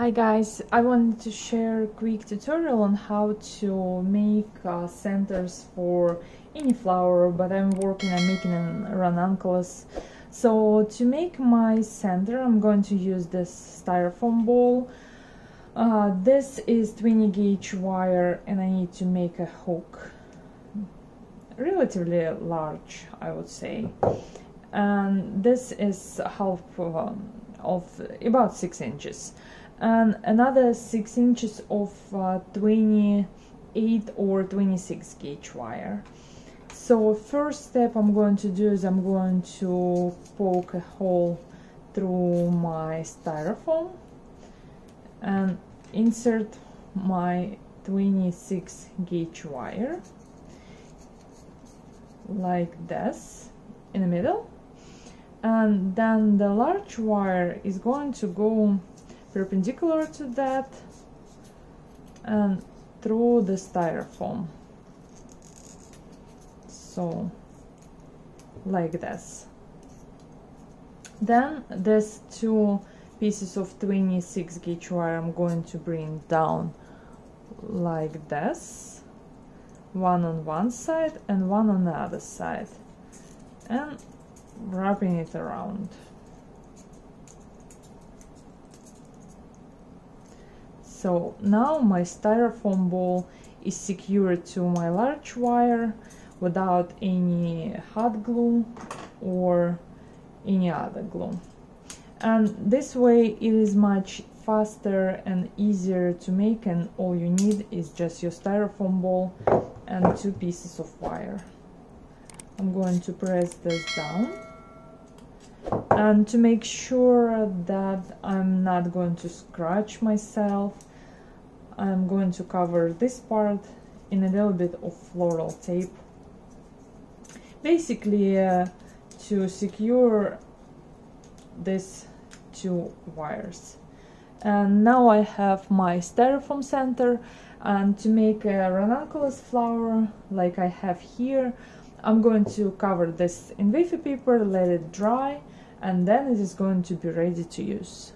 Hi guys, I wanted to share a quick tutorial on how to make uh, centers for any flower, but I'm working on making a ranunculus. So to make my center, I'm going to use this styrofoam ball. Uh, this is 20 gauge wire and I need to make a hook relatively large, I would say. And this is half um, of about 6 inches and another 6 inches of uh, 28 or 26 gauge wire. So first step I'm going to do is I'm going to poke a hole through my styrofoam and insert my 26 gauge wire like this in the middle. And then the large wire is going to go perpendicular to that and through the styrofoam. So like this. Then this two pieces of 26 gauge wire I'm going to bring down like this. One on one side and one on the other side. And wrapping it around So now my styrofoam ball is secured to my large wire without any hot glue or any other glue. And this way it is much faster and easier to make and all you need is just your styrofoam ball and two pieces of wire. I'm going to press this down and to make sure that I'm not going to scratch myself I'm going to cover this part in a little bit of floral tape. Basically uh, to secure this two wires. And now I have my styrofoam center and to make a ranunculus flower like I have here I'm going to cover this in wafer paper let it dry and then it is going to be ready to use